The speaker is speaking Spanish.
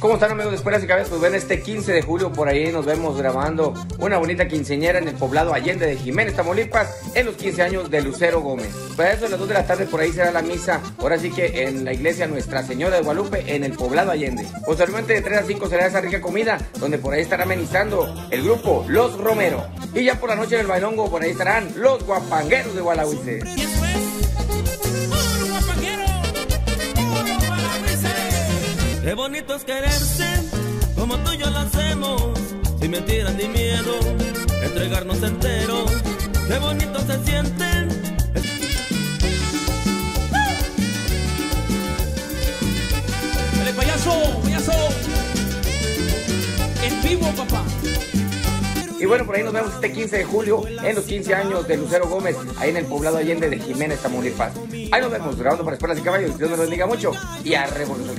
¿Cómo están amigos de Escuelas y Cabezas? Pues ven este 15 de julio por ahí nos vemos grabando una bonita quinceñera en el poblado Allende de Jiménez, Tamaulipas, en los 15 años de Lucero Gómez. Para eso a las 2 de la tarde por ahí será la misa, ahora sí que en la iglesia Nuestra Señora de Guadalupe, en el poblado Allende. Posteriormente de 3 a 5 será esa rica comida, donde por ahí estará amenizando el grupo Los Romero. Y ya por la noche en el bailongo por ahí estarán los guapangueros de Gualahuize. Qué bonito es quererse, como tú y yo lo hacemos, sin mentiras ni miedo, entregarnos entero. Qué bonito se siente. ¡Dale, payaso! ¡Payaso! En vivo, papá. Y bueno, por ahí nos vemos este 15 de julio en los 15 años de Lucero Gómez, ahí en el poblado Allende de Jiménez, Tamaulipas. Ahí nos vemos grabando para Escuelas y Caballos. Dios los bendiga mucho y a revolución